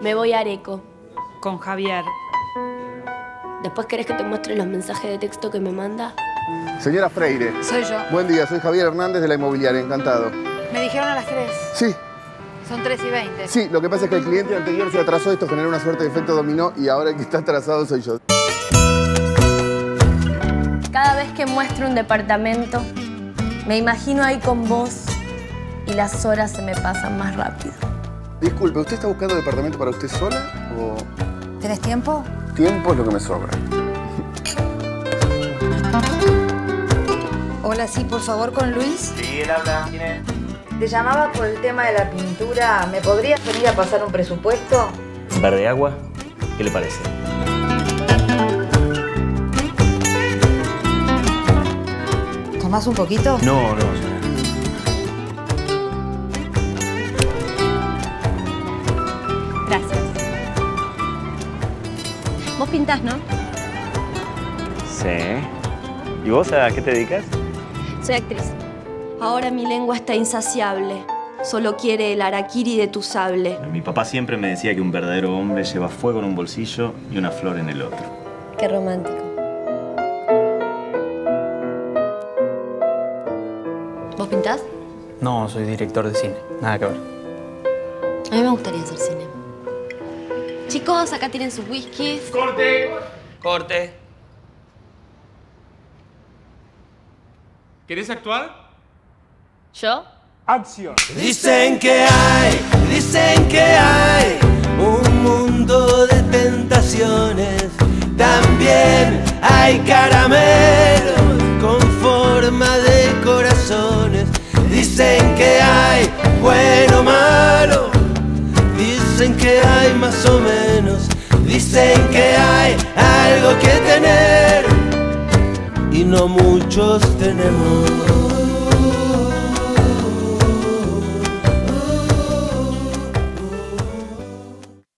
Me voy a Areco. Con Javier. ¿Después querés que te muestre los mensajes de texto que me manda? Señora Freire. Soy yo. Buen día, soy Javier Hernández de la inmobiliaria, encantado. Me dijeron a las 3. Sí, Son 3 y 20. sí, lo que pasa es que el cliente anterior se atrasó, esto generó una suerte de efecto dominó y ahora el que está atrasado soy yo. Cada vez que muestro un departamento, me imagino ahí con vos y las horas se me pasan más rápido. Disculpe, ¿usted está buscando departamento para usted sola o ¿Tenés tiempo? tiempo es lo que me sobra? Hola, sí, por favor, con Luis. Sí, él habla. ¿Quién es? Te llamaba por el tema de la pintura. ¿Me podrías venir a pasar un presupuesto? Verde agua. ¿Qué le parece? ¿Tomás un poquito? No, no, Vos pintás, ¿no? Sí. ¿Y vos a qué te dedicas? Soy actriz. Ahora mi lengua está insaciable. Solo quiere el araquiri de tu sable. Mi papá siempre me decía que un verdadero hombre lleva fuego en un bolsillo y una flor en el otro. Qué romántico. ¿Vos pintás? No, soy director de cine. Nada que ver. A mí me gustaría hacer cine. Chicos, acá tienen sus whiskies. Corte. ¿Querés actuar? ¿Yo? Acción. Dicen que hay, dicen que hay un mundo de tentaciones. También hay caramelos con forma de corazones. Dicen que hay Dicen que hay algo que tener y no muchos tenemos.